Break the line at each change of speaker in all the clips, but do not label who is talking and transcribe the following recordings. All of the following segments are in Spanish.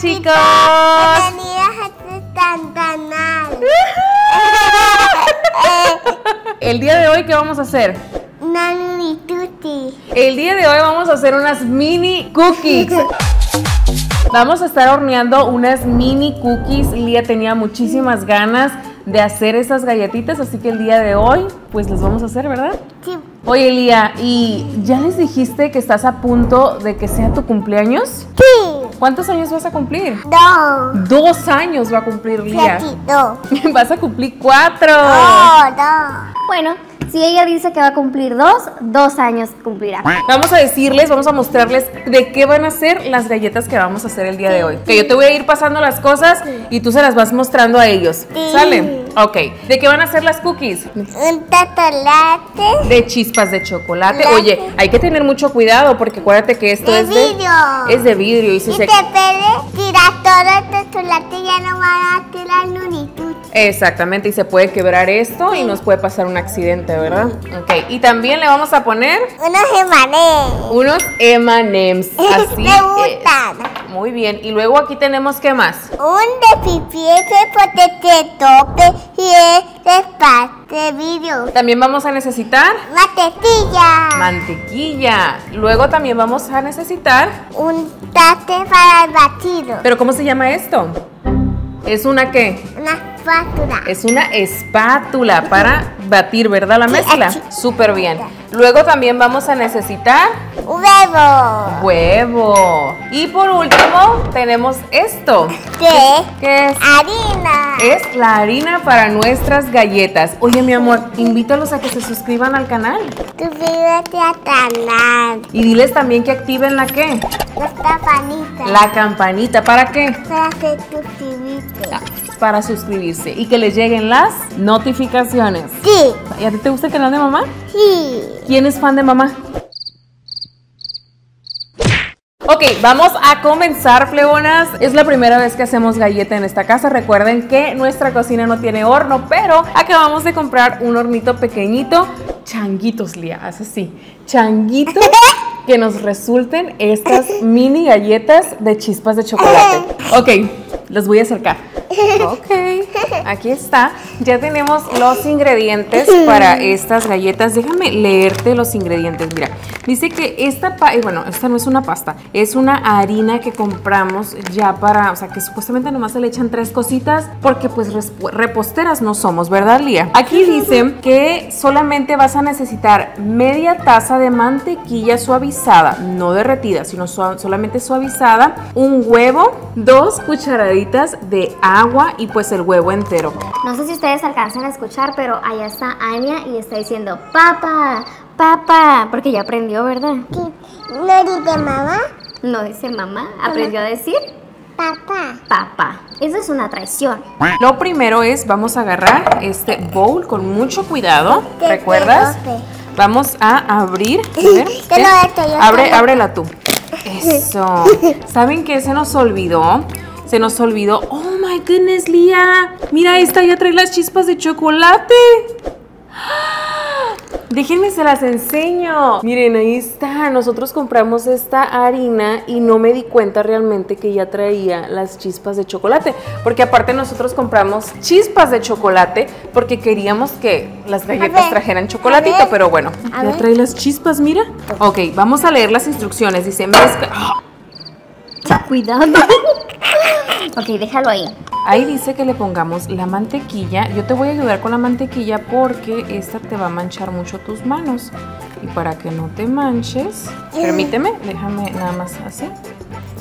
chicos.
Bienvenidos a tu canal.
El día de hoy, ¿qué vamos a hacer?
Nani Tutti.
El día de hoy vamos a hacer unas mini cookies. Vamos a estar horneando unas mini cookies. Lía tenía muchísimas ganas de hacer esas galletitas, así que el día de hoy, pues las vamos a hacer, ¿verdad?
Sí.
Oye, Lía, ¿y ya les dijiste que estás a punto de que sea tu cumpleaños?
Sí.
¿Cuántos años vas a cumplir?
Dos.
Dos años va a cumplir Lía.
Sietito.
Vas a cumplir cuatro.
Oh, dos.
Bueno, si ella dice que va a cumplir dos, dos años cumplirá.
Vamos a decirles, vamos a mostrarles de qué van a ser las galletas que vamos a hacer el día de hoy. Que yo te voy a ir pasando las cosas y tú se las vas mostrando a ellos. ¿Sale? Ok. ¿De qué van a ser las cookies?
Un tatolate.
De chispas de chocolate.
Chocolate.
Oye, hay que tener mucho cuidado porque acuérdate que esto es de
vidrio.
es de vidrio y si se
te tirar todo el tatolate y ya no van a tirar Tutti.
Exactamente, y se puede quebrar esto y nos puede pasar un accidente, ¿verdad? Ok, y también le vamos a poner
Unos emané.
unos M&M's, así
Me
es.
gustan.
Muy bien, y luego aquí tenemos, ¿qué más?
Un de pipiete, potete, tope y es de parte de vidrio.
También vamos a necesitar
Mantequilla.
mantequilla. Luego también vamos a necesitar,
un tate para el batido.
pero ¿cómo se llama esto? ¿Es una qué?
Una espátula.
Es una espátula para batir, ¿verdad? La mezcla. Súper bien. Luego también vamos a necesitar
huevo.
huevo. Y por último tenemos esto.
De
¿Qué es?
harina.
Es la harina para nuestras galletas. Oye, mi amor, invítalos a que se suscriban al canal.
Suscríbete a canal.
Y diles también que activen la qué?
Las campanitas.
La campanita. ¿Para qué?
Para que suscribirte.
Para suscribirse y que les lleguen las notificaciones.
Sí.
¿Y a ti te gusta el canal de mamá?
Sí.
¿Quién es fan de mamá? Ok, vamos a comenzar, flebonas. Es la primera vez que hacemos galleta en esta casa. Recuerden que nuestra cocina no tiene horno, pero acabamos de comprar un hornito pequeñito. Changuitos, Lía, hace así. Changuitos que nos resulten estas mini galletas de chispas de chocolate. Ok, los voy a acercar. Ok, aquí está. Ya tenemos los ingredientes para estas galletas. Déjame leerte los ingredientes. Mira, dice que esta, eh, bueno, esta no es una pasta, es una harina que compramos ya para, o sea, que supuestamente nomás se le echan tres cositas porque pues reposteras no somos, ¿verdad, Lía? Aquí dice que solamente vas a necesitar media taza de mantequilla suavizada, no derretida, sino solamente suavizada, un huevo, dos cucharaditas de agua y pues el huevo entero.
No sé si ustedes alcanzan a escuchar, pero allá está Anya y está diciendo, papá, papá, porque ya aprendió, ¿verdad?
¿No dice mamá?
No dice mamá, aprendió a decir
Papá.
papá. Eso es una traición.
Lo primero es, vamos a agarrar este bowl con mucho cuidado, ¿recuerdas? Vamos a abrir. a ver,
Yo
¿qué?
no, esto yo
Abre, ábrela tú. Eso. ¿Saben qué se nos olvidó? Se nos olvidó. Oh my goodness, Lía. Mira, esta ya trae las chispas de chocolate. Déjenme se las enseño. Miren, ahí está. Nosotros compramos esta harina y no me di cuenta realmente que ya traía las chispas de chocolate. Porque aparte nosotros compramos chispas de chocolate porque queríamos que las galletas
ver,
trajeran chocolatito. Pero bueno,
a
ya
ver.
trae las chispas, mira. Ok, vamos a leer las instrucciones. Dice, mezcla.
Cuidado. ok, déjalo ahí.
Ahí dice que le pongamos la mantequilla. Yo te voy a ayudar con la mantequilla porque esta te va a manchar mucho tus manos. Y para que no te manches, permíteme, déjame nada más así.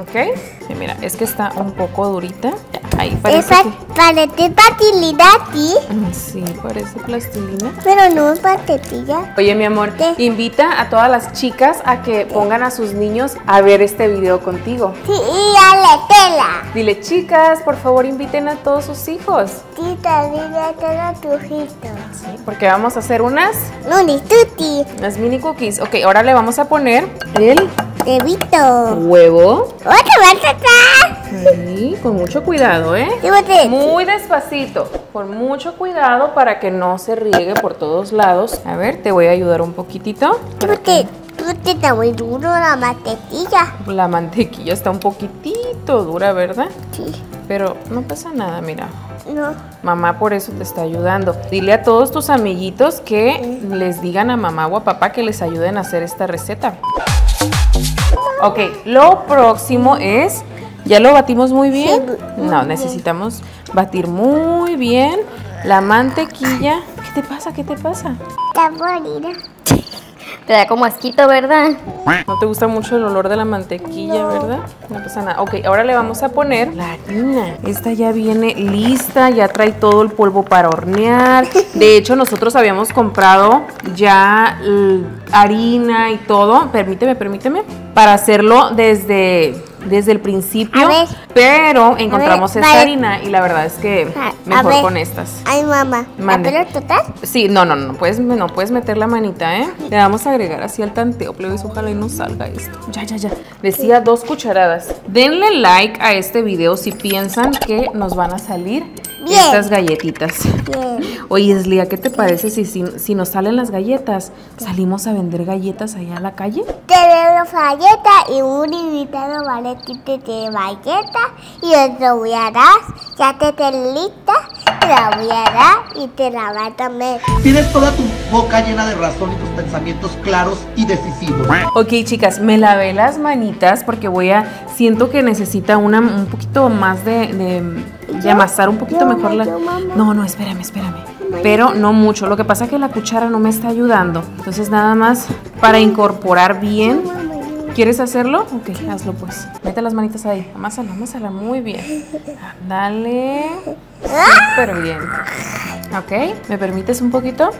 ¿Ok? Sí, mira, es que está un poco durita. Ahí parece
Esa
que...
parece patilidad, sí.
Sí, parece plastilina.
Pero no es patetilla.
Oye, mi amor,
¿Qué?
invita a todas las chicas a que pongan a sus niños a ver este video contigo.
Sí, y dale tela.
Dile, chicas, por favor inviten a todos sus hijos.
Sí, también a todos tus hijos.
Sí, porque vamos a hacer unas,
Nuni Tutti.
unas mini cookies. Ok, ahora le vamos a poner el
Bebito.
huevo. Sí, con mucho cuidado, ¿eh? Muy despacito, con mucho cuidado para que no se riegue por todos lados. A ver, te voy a ayudar un poquitito.
Porque está muy duro la mantequilla.
La mantequilla está un poquitito dura, ¿verdad?
Sí.
Pero no pasa nada, mira.
No.
Mamá por eso te está ayudando. Dile a todos tus amiguitos que les digan a mamá o a papá que les ayuden a hacer esta receta. Ok, lo próximo es, ¿ya lo batimos muy bien? No, necesitamos batir muy bien la mantequilla. ¿Qué te pasa? ¿Qué te pasa?
Está bonita.
Te da como asquito, ¿verdad?
No te gusta mucho el olor de la mantequilla, ¿verdad? No pasa nada. Ok, ahora le vamos a poner la harina. Esta ya viene lista, ya trae todo el polvo para hornear. De hecho, nosotros habíamos comprado ya harina y todo. Permíteme, permíteme. Para hacerlo desde, desde el principio.
Ver.
Pero encontramos
ver,
esta
vale.
harina y la verdad es que mejor
ver.
con estas.
Ay, mamá. ¿La pelo total?
Sí, no, no, no puedes, no puedes meter la manita, ¿eh? Le vamos a agregar así al tanteo, plebes, ojalá y no salga esto. Ya, ya, ya. Decía dos cucharadas. Denle like a este video si piensan que nos van a salir
Bien.
estas galletitas.
Bien.
Oye, Eslia, ¿qué te parece si, si, si nos salen las galletas, salimos a vender galletas allá a la calle?
Te veo galleta y un invitado vale que te dé galleta y a dar. Ya te te lista, te la voy a dar y te la va a comer.
Tienes toda tu boca llena de razón y tus pensamientos claros y decisivos.
Ok, chicas, me lavé las manitas porque voy a. Siento que necesita una, un poquito más de, de, de amasar un poquito
Yo,
mejor la.
yo.
No, no, espérame, espérame. Pero no mucho. Lo que pasa es que la cuchara no me está ayudando. Entonces, nada más para incorporar bien. ¿Quieres hacerlo? Ok, hazlo pues. Mete las manitas ahí. Amásala, amásala muy bien. Dale. Súper bien. Ok, ¿me permites un poquito?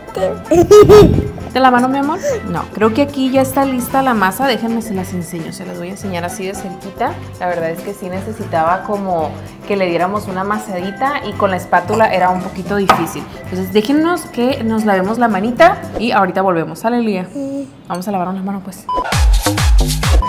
¿De la mano, mi amor? No, creo que aquí ya está lista la masa. Déjenme se las enseño. Se las voy a enseñar así de cerquita. La verdad es que sí necesitaba como que le diéramos una masadita y con la espátula era un poquito difícil. Entonces déjennos que nos lavemos la manita y ahorita volvemos. Sale, Lía. Vamos a lavarnos las manos pues.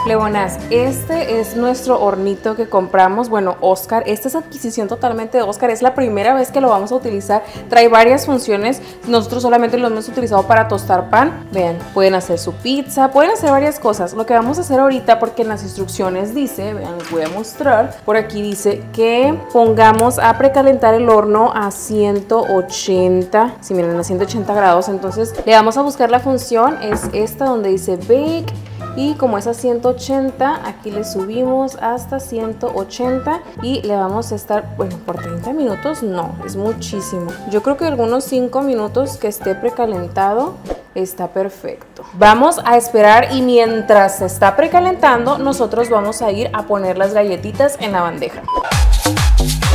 Leonas, este es nuestro hornito que compramos. Bueno, Oscar, esta es adquisición totalmente de Oscar. Es la primera vez que lo vamos a utilizar. Trae varias funciones. Nosotros solamente lo hemos utilizado para tostar pan. Vean, pueden hacer su pizza, pueden hacer varias cosas. Lo que vamos a hacer ahorita, porque en las instrucciones dice, vean, les voy a mostrar. Por aquí dice que pongamos a precalentar el horno a 180. Si miren, a 180 grados. Entonces le vamos a buscar la función. Es esta donde dice bake. Y como es a 180, aquí le subimos hasta 180 y le vamos a estar, bueno, por 30 minutos no, es muchísimo. Yo creo que algunos 5 minutos que esté precalentado está perfecto. Vamos a esperar y mientras se está precalentando, nosotros vamos a ir a poner las galletitas en la bandeja.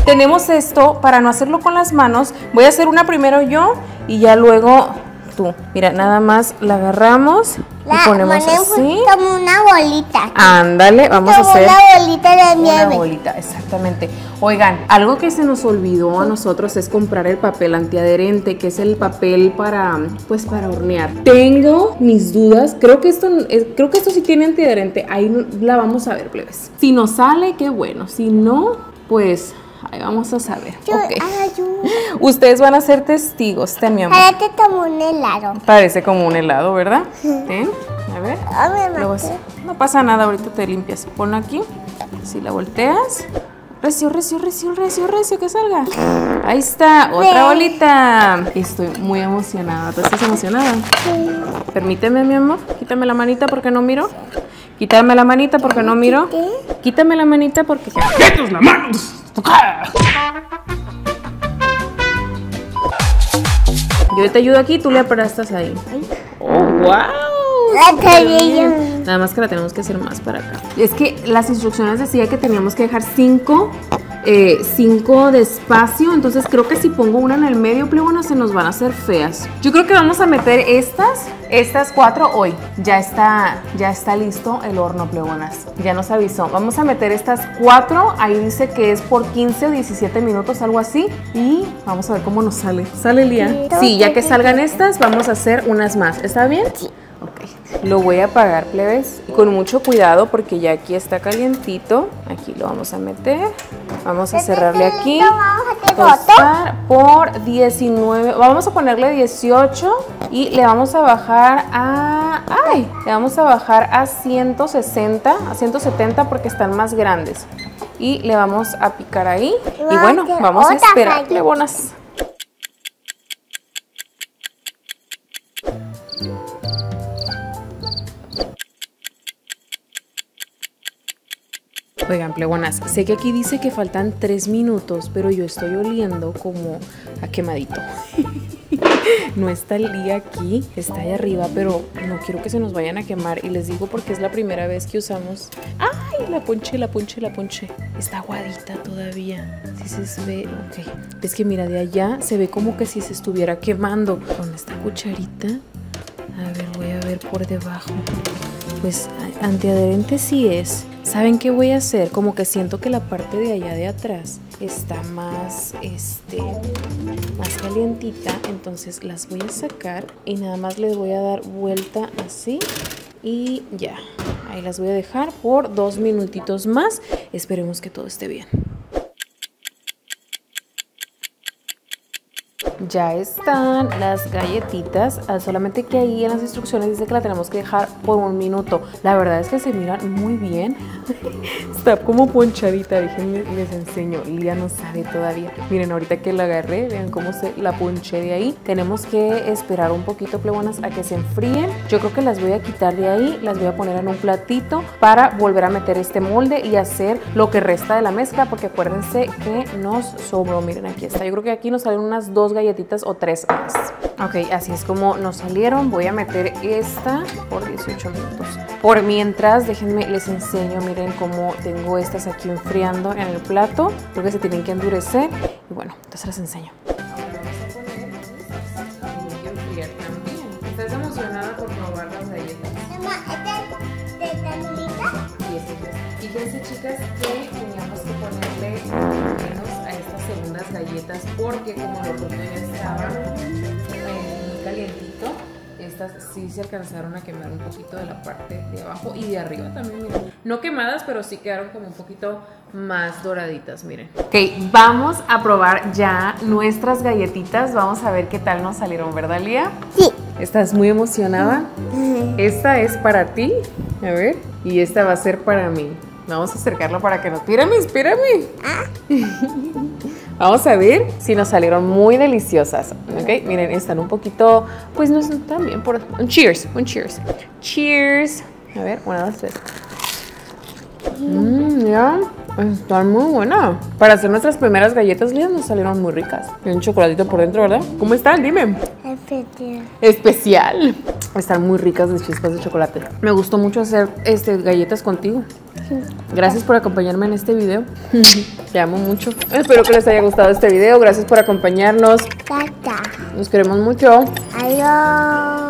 Tenemos esto para no hacerlo con las manos. Voy a hacer una primero yo y ya luego tú. Mira, nada más la agarramos
La
y ponemos así.
como una bolita.
Ándale, vamos a hacer
una bolita de
una
nieve.
bolita, exactamente. Oigan, algo que se nos olvidó a nosotros es comprar el papel antiadherente, que es el papel para, pues, para hornear. Tengo mis dudas. Creo que esto, eh, creo que esto sí tiene antiadherente. Ahí la vamos a ver, plebes. Si nos sale, qué bueno. Si no, pues ahí vamos a saber.
Yo,
Ok.
ay, yo-
Ustedes van a ser testigos, ten mi amor.
Te tomo un helado.
Parece como un helado, ¿verdad? Ten, a ver.
Me
Luego. No pasa nada, ahorita te limpias. Ponlo aquí. Si la volteas. Recio, recio, recio, recio, recio, que salga. Ahí está, otra bolita. Estoy muy emocionada. ¿Tú estás emocionada? Permíteme, mi amor. Quítame la manita porque no miro. Quítame la manita porque no miro. Quítame la manita porque...
¡Quietos la mano!
Yo te ayudo aquí, tú le aplastas ahí. ¡Oh, wow! Nada más que la tenemos que hacer más para acá. Es que las instrucciones decía que teníamos que dejar cinco, eh, cinco de espacio. Entonces creo que si pongo una en el medio, plebona, se nos van a hacer feas. Yo creo que vamos a meter estas, estas cuatro hoy. Ya está, ya está listo el horno, plebonas. Ya nos avisó. Vamos a meter estas cuatro. Ahí dice que es por 15 o 17 minutos, algo así. Y vamos a ver cómo nos sale. ¿Sale, Lía? Sí, ya que salgan estas, vamos a hacer unas más. ¿Está bien? Sí. Ok. Lo voy a apagar, plebes. Y con mucho cuidado porque ya aquí está calientito. Aquí lo vamos a meter. Vamos a cerrarle aquí. Tostar por 19. Vamos a ponerle 18 y le vamos a bajar a Ay, le vamos a bajar a 160, a 170 porque están más grandes. Y le vamos a picar ahí. Y bueno, vamos a esperar,
galleta.
Oigan, plebonas, sé que aquí dice que faltan 3 minutos, pero yo estoy oliendo como a quemadito. no está el día aquí, está allá arriba, pero no quiero que se nos vayan a quemar. Y les digo porque es la primera vez que usamos. ¡Ay! La ponche, la ponche, la ponche. Está aguadita todavía. Si se ve, ok. Es que mira, de allá se ve como que si se estuviera quemando. Con esta cucharita. A ver, voy a ver por debajo. Pues antiadherente sí es. ¿Saben qué voy a hacer? Como que siento que la parte de allá de atrás está más, este, más calientita. Entonces las voy a sacar y nada más les voy a dar vuelta así y ya. Ahí las voy a dejar por dos minutitos más. Esperemos que todo esté bien. Ya están las galletitas, ah, solamente que ahí en las instrucciones dice que la tenemos que dejar por un minuto. La verdad es que se miran muy bien. Está como ponchadita, déjenme les enseño. Lía no sabe todavía. Miren, ahorita que la agarré, vean cómo se la ponché de ahí. Tenemos que esperar un poquito, plebonas, a que se enfríen. Yo creo que las voy a quitar de ahí, las voy a poner en un platito para volver a meter este molde y hacer lo que resta de la mezcla, porque acuérdense que nos sobró. Miren, aquí está. Yo creo que aquí nos salen unas dos galletitas o tres más. Ok, así es como nos salieron. Voy a meter esta por 18 minutos. Por mientras, déjenme, les enseño, miren cómo tengo estas aquí enfriando en el plato. Creo que se tienen que endurecer. Y bueno, entonces las enseño. ¿Estás emocionada por probar las galletas?
Mamá, ¿esta es de tanulita?
Fíjense chicas galletas porque como lo otro ya estaba eh, muy calientito, estas sí se alcanzaron a quemar un poquito de la parte de abajo y de arriba también, miren. No quemadas, pero sí quedaron como un poquito más doraditas, miren. Ok, vamos a probar ya nuestras galletitas. Vamos a ver qué tal nos salieron, ¿verdad, Lía?
Sí.
¿Estás muy emocionada? Esta es para ti, a ver, y esta va a ser para mí. Vamos a acercarlo para que nos... Espérame, espérame. Vamos a ver si nos salieron muy deliciosas. Ok, miren, están un poquito, pues no están tan bien. Por... Un cheers, un cheers. Cheers. A ver, una, dos, tres. Mmm, ya, están muy buenas. Para hacer nuestras primeras galletas, Lía, nos salieron muy ricas. Tienen un chocolatito por dentro, ¿verdad? ¿Cómo están? Dime
Especial.
especial. Están muy ricas de chispas de chocolate. Me gustó mucho hacer este, galletas contigo. Gracias por acompañarme en este video. Te amo mucho. Espero que les haya gustado este video. Gracias por acompañarnos. Nos queremos mucho.
Adiós.